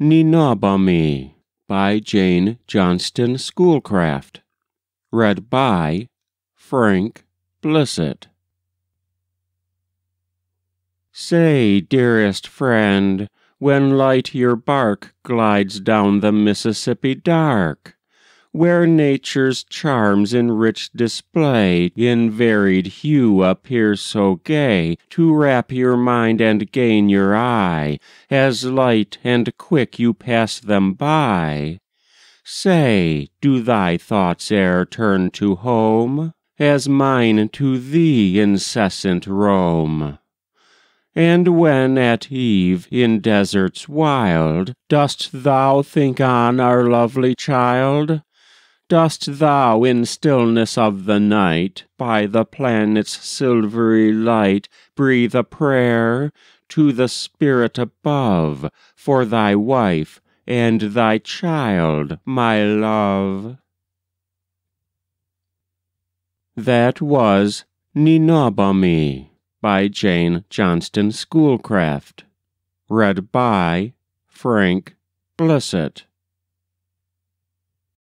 Neenawbame by Jane Johnston Schoolcraft. Read by Frank Blissett. Say, dearest friend, when light your bark glides down the Mississippi dark, where nature's charms in rich display in varied hue appear so gay to wrap your mind and gain your eye, as light and quick you pass them by. Say, do thy thoughts e'er turn to home, as mine to thee incessant roam? And when at eve in deserts wild dost thou think on our lovely child? Dost thou in stillness of the night, by the planet's silvery light, breathe a prayer to the Spirit above for thy wife and thy child, my love? That was Neenawbame by Jane Johnston Schoolcraft. Read by Frank Blissett.